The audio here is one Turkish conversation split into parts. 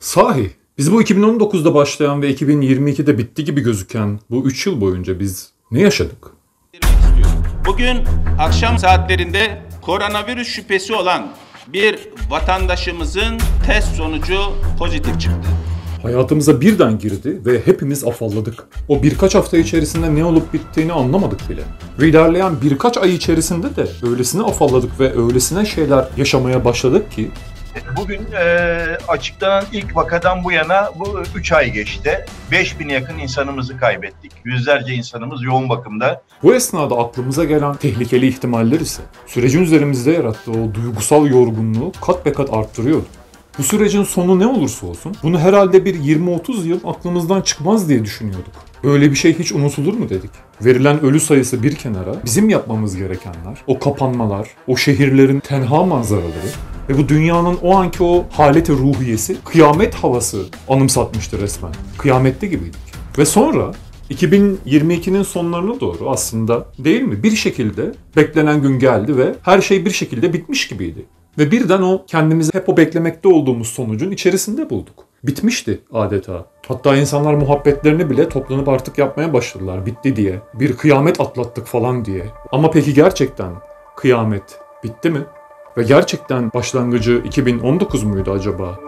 Sahi biz bu 2019'da başlayan ve 2022'de bitti gibi gözüken bu 3 yıl boyunca biz ne yaşadık? Bugün akşam saatlerinde koronavirüs şüphesi olan bir vatandaşımızın test sonucu pozitif çıktı. Hayatımıza birden girdi ve hepimiz afalladık. O birkaç hafta içerisinde ne olup bittiğini anlamadık bile. Ve ilerleyen birkaç ay içerisinde de öylesine afalladık ve öylesine şeyler yaşamaya başladık ki Bugün e, açıklanan ilk vakadan bu yana bu 3 ay geçti. 5000 yakın insanımızı kaybettik. Yüzlerce insanımız yoğun bakımda. bu esnada aklımıza gelen tehlikeli ihtimaller ise sürecin üzerimizde yarattığı o duygusal yorgunluğu kat be kat arttırıyordu. Bu sürecin sonu ne olursa olsun bunu herhalde bir 20-30 yıl aklımızdan çıkmaz diye düşünüyorduk. Böyle bir şey hiç unutulur mu dedik. Verilen ölü sayısı bir kenara bizim yapmamız gerekenler, o kapanmalar, o şehirlerin tenha manzaraları ve bu dünyanın o anki o haleti ruhiyesi kıyamet havası anımsatmıştı resmen. Kıyamette gibiydik. Ve sonra 2022'nin sonlarına doğru aslında değil mi bir şekilde beklenen gün geldi ve her şey bir şekilde bitmiş gibiydi. Ve birden o kendimizi hep o beklemekte olduğumuz sonucun içerisinde bulduk. Bitmişti adeta. Hatta insanlar muhabbetlerini bile toplanıp artık yapmaya başladılar bitti diye. Bir kıyamet atlattık falan diye. Ama peki gerçekten kıyamet bitti mi? Ve gerçekten başlangıcı 2019 muydu acaba?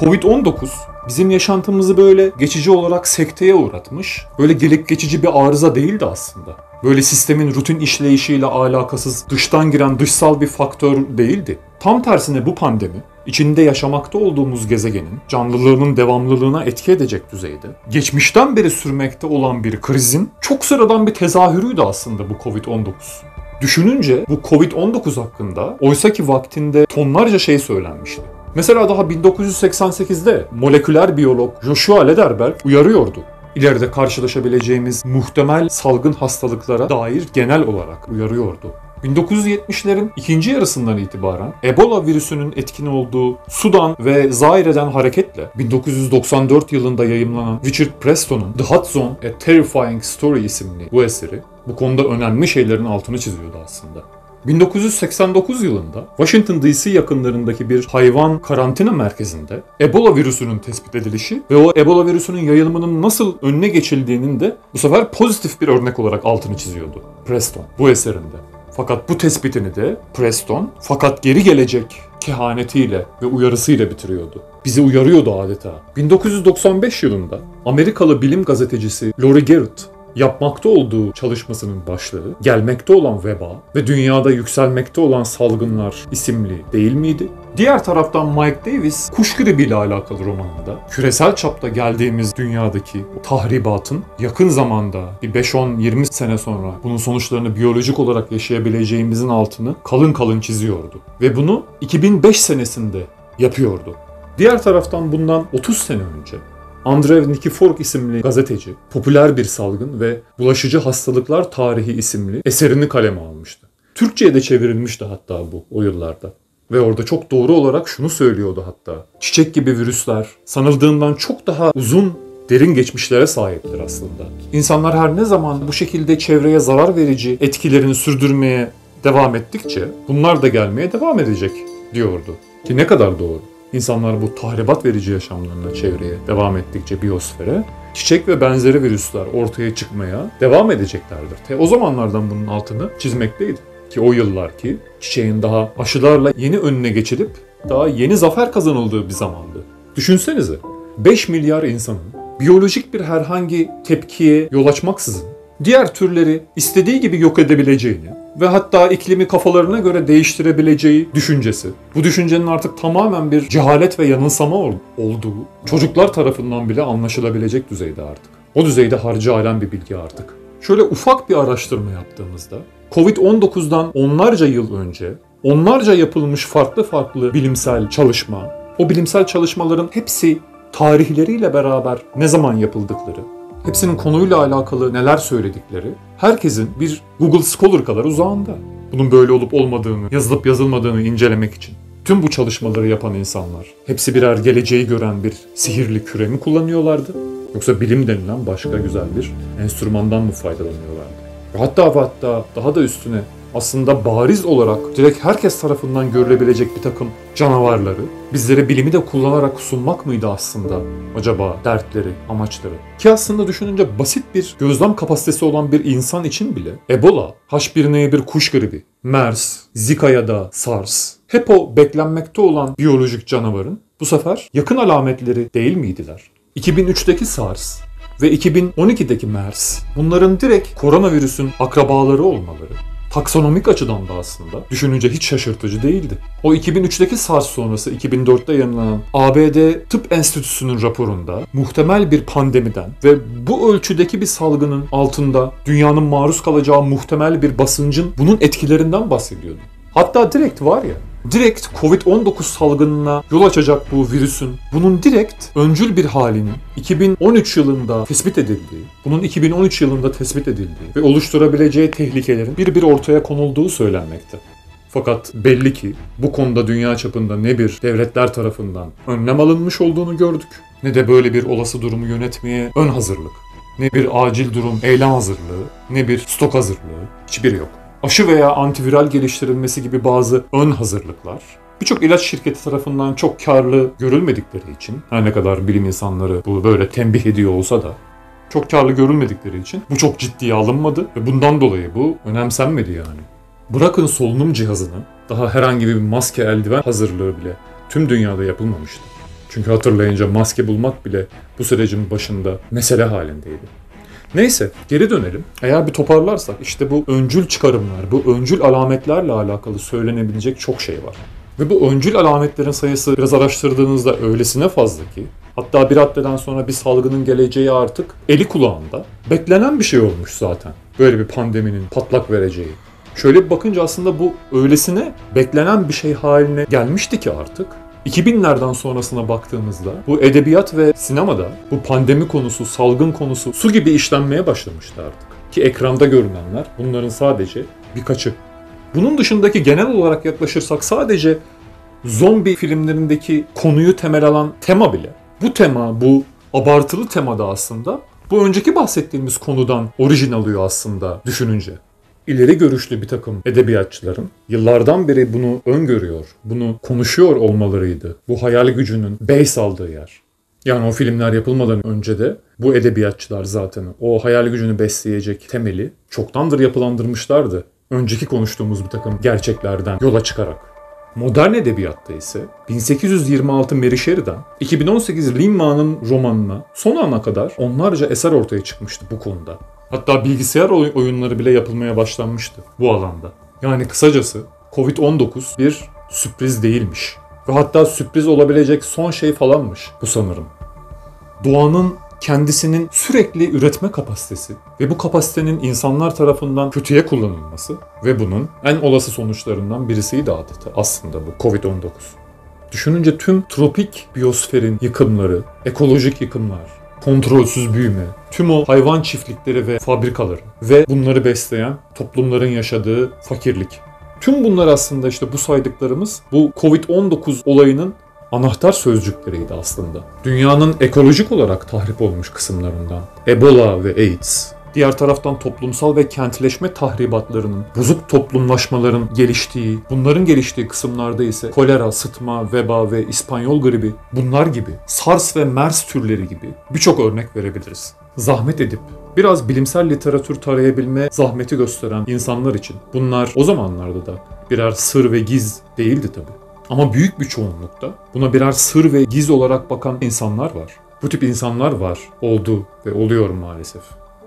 Covid-19 bizim yaşantımızı böyle geçici olarak sekteye uğratmış. Böyle gelip geçici bir arıza değildi aslında. Böyle sistemin rutin işleyişiyle alakasız dıştan giren dışsal bir faktör değildi. Tam tersine bu pandemi içinde yaşamakta olduğumuz gezegenin canlılığının devamlılığına etki edecek düzeyde geçmişten beri sürmekte olan bir krizin çok sıradan bir tezahürüydü aslında bu Covid-19. Düşününce bu Covid-19 hakkında oysaki vaktinde tonlarca şey söylenmişti. Mesela daha 1988'de moleküler biyolog Joshua Lederberg uyarıyordu. İleride karşılaşabileceğimiz muhtemel salgın hastalıklara dair genel olarak uyarıyordu. 1970'lerin ikinci yarısından itibaren Ebola virüsünün etkin olduğu Sudan ve Zaire'den hareketle 1994 yılında yayımlanan Richard Preston'un The Hot Zone A Terrifying Story isimli bu eseri bu konuda önemli şeylerin altını çiziyordu aslında. 1989 yılında Washington DC yakınlarındaki bir hayvan karantina merkezinde Ebola virüsünün tespit edilişi ve o Ebola virüsünün yayılımının nasıl önüne geçildiğinin de bu sefer pozitif bir örnek olarak altını çiziyordu Preston bu eserinde. Fakat bu tespitini de Preston fakat geri gelecek kehanetiyle ve uyarısıyla bitiriyordu. Bizi uyarıyordu adeta. 1995 yılında Amerikalı bilim gazetecisi Laurie Garrett yapmakta olduğu çalışmasının başlığı gelmekte olan veba ve dünyada yükselmekte olan salgınlar isimli değil miydi? Diğer taraftan Mike Davis kuş gribi ile alakalı romanında küresel çapta geldiğimiz dünyadaki tahribatın yakın zamanda bir 5-10-20 sene sonra bunun sonuçlarını biyolojik olarak yaşayabileceğimizin altını kalın kalın çiziyordu. Ve bunu 2005 senesinde yapıyordu. Diğer taraftan bundan 30 sene önce Andrev Nikiforuk isimli gazeteci, popüler bir salgın ve bulaşıcı hastalıklar tarihi isimli eserini kaleme almıştı. Türkçe'ye de çevrilmişti hatta bu o yıllarda. Ve orada çok doğru olarak şunu söylüyordu hatta. Çiçek gibi virüsler sanıldığından çok daha uzun derin geçmişlere sahiptir aslında. İnsanlar her ne zaman bu şekilde çevreye zarar verici etkilerini sürdürmeye devam ettikçe bunlar da gelmeye devam edecek diyordu. Ki ne kadar doğru. İnsanlar bu tahribat verici yaşamlarına çevreye devam ettikçe biyosfere çiçek ve benzeri virüsler ortaya çıkmaya devam edeceklerdir. Te o zamanlardan bunun altını çizmekteydi. Ki o yıllar ki çiçeğin daha aşılarla yeni önüne geçilip daha yeni zafer kazanıldığı bir zamandı. Düşünsenize 5 milyar insanın biyolojik bir herhangi tepkiye yol açmaksızın diğer türleri istediği gibi yok edebileceğini ve hatta iklimi kafalarına göre değiştirebileceği düşüncesi. Bu düşüncenin artık tamamen bir cehalet ve yanılsama olduğu çocuklar tarafından bile anlaşılabilecek düzeyde artık. O düzeyde harcı alem bir bilgi artık. Şöyle ufak bir araştırma yaptığımızda Covid-19'dan onlarca yıl önce onlarca yapılmış farklı farklı bilimsel çalışma, o bilimsel çalışmaların hepsi tarihleriyle beraber ne zaman yapıldıkları, hepsinin konuyla alakalı neler söyledikleri herkesin bir Google Scholar kadar uzağında. Bunun böyle olup olmadığını, yazılıp yazılmadığını incelemek için. Tüm bu çalışmaları yapan insanlar hepsi birer geleceği gören bir sihirli küre mi kullanıyorlardı? Yoksa bilim denilen başka güzel bir enstrümandan mı faydalanıyorlardı? Ve hatta ve hatta daha da üstüne aslında bariz olarak direkt herkes tarafından görülebilecek bir takım canavarları bizlere bilimi de kullanarak sunmak mıydı aslında acaba dertleri, amaçları? Ki aslında düşününce basit bir gözlem kapasitesi olan bir insan için bile Ebola, H1N1 kuş gribi, MERS, Zika ya da SARS hep o beklenmekte olan biyolojik canavarın bu sefer yakın alametleri değil miydiler? 2003'teki SARS ve 2012'deki MERS bunların direkt koronavirüsün akrabaları olmaları taksonomik açıdan da aslında düşününce hiç şaşırtıcı değildi. O 2003'teki SARS sonrası 2004'te yayınlanan ABD Tıp Enstitüsü'nün raporunda muhtemel bir pandemiden ve bu ölçüdeki bir salgının altında dünyanın maruz kalacağı muhtemel bir basıncın bunun etkilerinden bahsediyordu. Hatta direkt var ya, direkt Covid-19 salgınına yol açacak bu virüsün, bunun direkt öncül bir halinin 2013 yılında tespit edildiği, bunun 2013 yılında tespit edildiği ve oluşturabileceği tehlikelerin bir bir ortaya konulduğu söylenmekte. Fakat belli ki bu konuda dünya çapında ne bir devletler tarafından önlem alınmış olduğunu gördük, ne de böyle bir olası durumu yönetmeye ön hazırlık, ne bir acil durum eylem hazırlığı, ne bir stok hazırlığı, hiçbiri yok aşı veya antiviral geliştirilmesi gibi bazı ön hazırlıklar birçok ilaç şirketi tarafından çok karlı görülmedikleri için her ne kadar bilim insanları bu böyle tembih ediyor olsa da çok karlı görülmedikleri için bu çok ciddiye alınmadı ve bundan dolayı bu önemsenmedi yani. Bırakın solunum cihazını daha herhangi bir maske eldiven hazırlığı bile tüm dünyada yapılmamıştı. Çünkü hatırlayınca maske bulmak bile bu sürecin başında mesele halindeydi. Neyse geri dönelim. Eğer bir toparlarsak işte bu öncül çıkarımlar, bu öncül alametlerle alakalı söylenebilecek çok şey var. Ve bu öncül alametlerin sayısı biraz araştırdığınızda öylesine fazla ki hatta bir haddeden sonra bir salgının geleceği artık eli kulağında beklenen bir şey olmuş zaten. Böyle bir pandeminin patlak vereceği. Şöyle bir bakınca aslında bu öylesine beklenen bir şey haline gelmişti ki artık 2000'lerden sonrasına baktığımızda bu edebiyat ve sinemada bu pandemi konusu, salgın konusu su gibi işlenmeye başlamıştı artık. Ki ekranda görünenler bunların sadece birkaçı. Bunun dışındaki genel olarak yaklaşırsak sadece zombi filmlerindeki konuyu temel alan tema bile. Bu tema, bu abartılı temada aslında bu önceki bahsettiğimiz konudan orijin alıyor aslında düşününce ileri görüşlü bir takım edebiyatçıların yıllardan beri bunu öngörüyor, bunu konuşuyor olmalarıydı. Bu hayal gücünün base aldığı yer. Yani o filmler yapılmadan önce de bu edebiyatçılar zaten o hayal gücünü besleyecek temeli çoktandır yapılandırmışlardı. Önceki konuştuğumuz bir takım gerçeklerden yola çıkarak. Modern edebiyatta ise 1826 Mary Shelley'den 2018 Lin romanına son ana kadar onlarca eser ortaya çıkmıştı bu konuda. Hatta bilgisayar oyunları bile yapılmaya başlanmıştı bu alanda. Yani kısacası Covid-19 bir sürpriz değilmiş. Ve hatta sürpriz olabilecek son şey falanmış bu sanırım. Doğanın kendisinin sürekli üretme kapasitesi ve bu kapasitenin insanlar tarafından kötüye kullanılması ve bunun en olası sonuçlarından birisiydi adeta aslında bu Covid-19. Düşününce tüm tropik biyosferin yıkımları, ekolojik yıkımlar, kontrolsüz büyüme, tüm o hayvan çiftlikleri ve fabrikaları ve bunları besleyen toplumların yaşadığı fakirlik. Tüm bunlar aslında işte bu saydıklarımız bu Covid-19 olayının anahtar sözcükleriydi aslında. Dünyanın ekolojik olarak tahrip olmuş kısımlarından Ebola ve AIDS, Diğer taraftan toplumsal ve kentleşme tahribatlarının, bozuk toplumlaşmaların geliştiği, bunların geliştiği kısımlarda ise kolera, sıtma, veba ve İspanyol gribi bunlar gibi, SARS ve MERS türleri gibi birçok örnek verebiliriz. Zahmet edip biraz bilimsel literatür tarayabilme zahmeti gösteren insanlar için bunlar o zamanlarda da birer sır ve giz değildi tabi. Ama büyük bir çoğunlukta buna birer sır ve giz olarak bakan insanlar var. Bu tip insanlar var, oldu ve oluyor maalesef.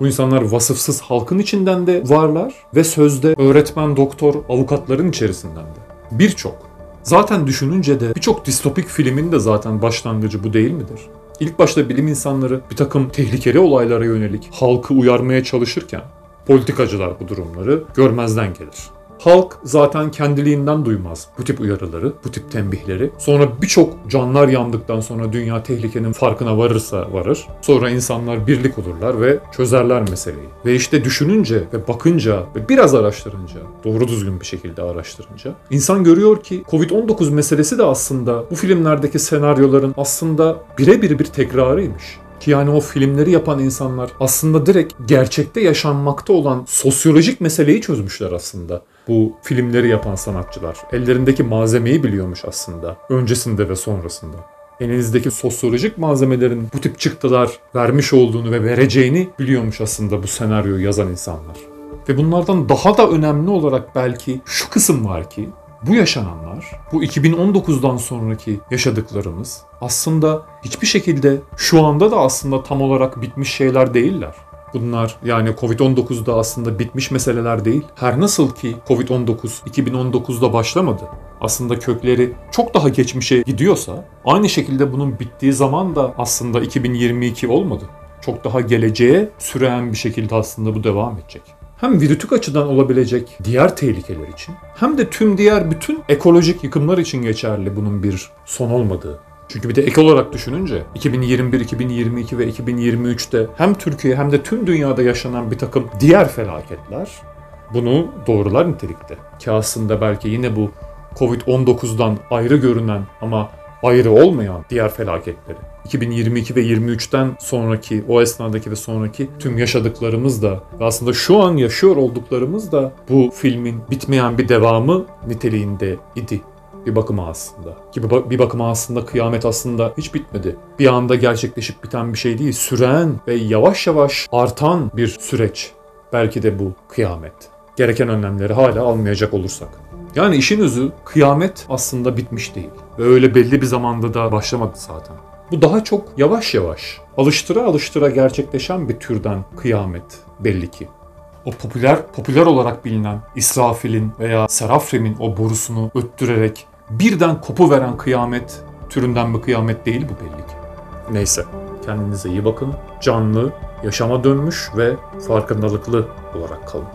Bu insanlar vasıfsız halkın içinden de varlar ve sözde öğretmen, doktor, avukatların içerisinden de. Birçok. Zaten düşününce de birçok distopik filmin de zaten başlangıcı bu değil midir? İlk başta bilim insanları bir takım tehlikeli olaylara yönelik halkı uyarmaya çalışırken politikacılar bu durumları görmezden gelir. Halk zaten kendiliğinden duymaz bu tip uyarıları, bu tip tembihleri. Sonra birçok canlar yandıktan sonra dünya tehlikenin farkına varırsa varır. Sonra insanlar birlik olurlar ve çözerler meseleyi. Ve işte düşününce ve bakınca ve biraz araştırınca, doğru düzgün bir şekilde araştırınca insan görüyor ki Covid-19 meselesi de aslında bu filmlerdeki senaryoların aslında birebir bir tekrarıymış. Ki yani o filmleri yapan insanlar aslında direkt gerçekte yaşanmakta olan sosyolojik meseleyi çözmüşler aslında. Bu filmleri yapan sanatçılar. Ellerindeki malzemeyi biliyormuş aslında. Öncesinde ve sonrasında. Elinizdeki sosyolojik malzemelerin bu tip çıktılar vermiş olduğunu ve vereceğini biliyormuş aslında bu senaryoyu yazan insanlar. Ve bunlardan daha da önemli olarak belki şu kısım var ki bu yaşananlar, bu 2019'dan sonraki yaşadıklarımız aslında hiçbir şekilde şu anda da aslında tam olarak bitmiş şeyler değiller. Bunlar yani Covid-19'da aslında bitmiş meseleler değil. Her nasıl ki Covid-19 2019'da başlamadı. Aslında kökleri çok daha geçmişe gidiyorsa aynı şekilde bunun bittiği zaman da aslında 2022 olmadı. Çok daha geleceğe süren bir şekilde aslında bu devam edecek hem virütük açıdan olabilecek diğer tehlikeler için hem de tüm diğer bütün ekolojik yıkımlar için geçerli bunun bir son olmadığı. Çünkü bir de ek olarak düşününce 2021, 2022 ve 2023'te hem Türkiye hem de tüm dünyada yaşanan bir takım diğer felaketler bunu doğrular nitelikte. Ki aslında belki yine bu Covid-19'dan ayrı görünen ama ayrı olmayan diğer felaketleri. 2022 ve 23'ten sonraki, o esnadaki ve sonraki tüm yaşadıklarımız da ve aslında şu an yaşıyor olduklarımız da bu filmin bitmeyen bir devamı niteliğinde idi bir bakıma aslında. Ki bir bakıma aslında kıyamet aslında hiç bitmedi. Bir anda gerçekleşip biten bir şey değil. Süren ve yavaş yavaş artan bir süreç. Belki de bu kıyamet. Gereken önlemleri hala almayacak olursak. Yani işin özü kıyamet aslında bitmiş değil. Ve öyle belli bir zamanda da başlamadı zaten. Bu daha çok yavaş yavaş, alıştıra alıştıra gerçekleşen bir türden kıyamet belli ki. O popüler popüler olarak bilinen İsrafil'in veya Serafrim'in o borusunu öttürerek birden kopu veren kıyamet türünden bir kıyamet değil bu belli ki. Neyse, kendinize iyi bakın. Canlı, yaşama dönmüş ve farkındalıklı olarak kalın.